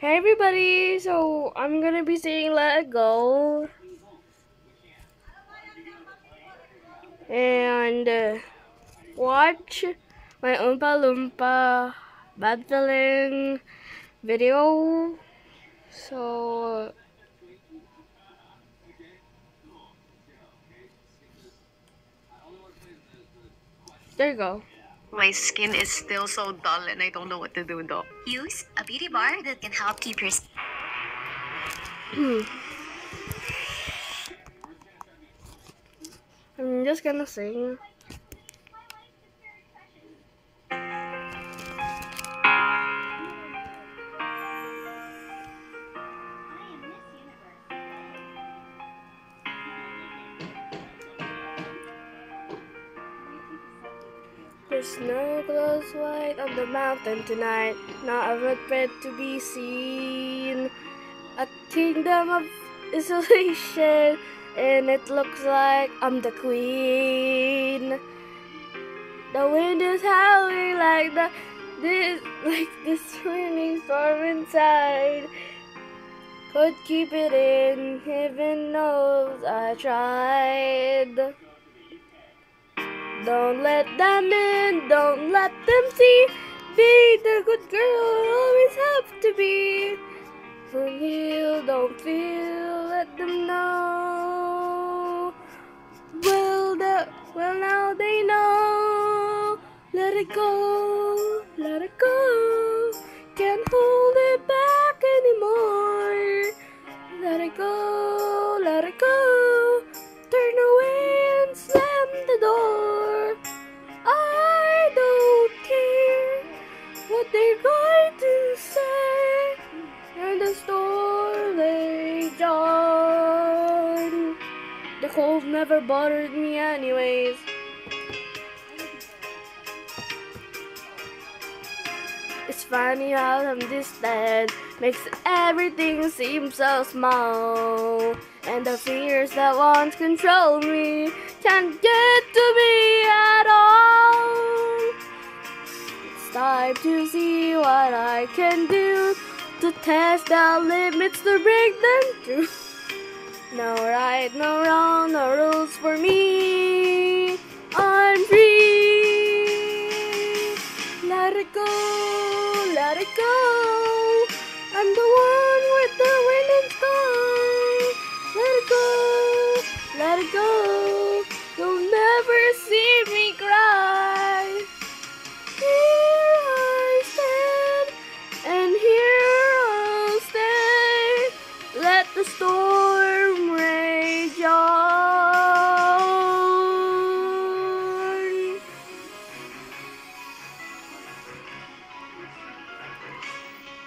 Hey everybody, so I'm gonna be saying let it go. And uh, watch my Oompa Loompa bad feeling video. So there you go. My skin is still so dull and I don't know what to do though. Use a beauty bar that can help keep your skin. Hmm. I'm just gonna sing. The snow glows white on the mountain tonight, not a red to be seen. A kingdom of isolation, and it looks like I'm the queen. The wind is howling like the this like this swirling storm inside. Could keep it in, heaven knows I tried. Don't let them in, don't let them see. Be the good girl you always have to be. For you don't feel, let them know. Well, the, well now they know. Let it go, let it go. On. The cold never bothered me, anyways. It's funny how some distant makes everything seem so small. And the fears that once controlled me can't get to me at all. It's time to see what I can do to test the limits to break them through. No right, no wrong, no rules for me. I'm free. Let it go, let it go. I'm the one with the wind and sky. Let it go, let it go.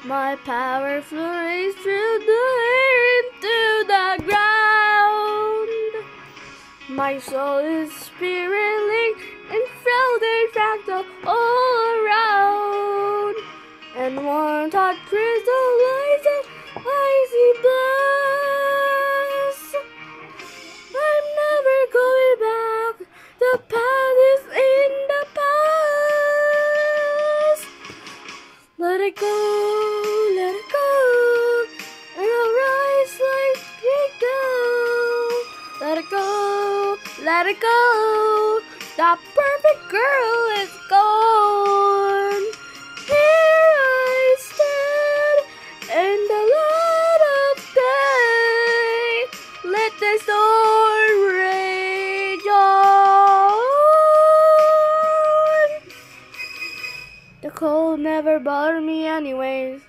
My power flurries through the air into the ground. My soul is spiraling and floating fractal all around. And one thought crystallizes go, let go. The perfect girl is gone. Here I stand in the light of day. Let the storm rage on. The cold never bothered me anyways.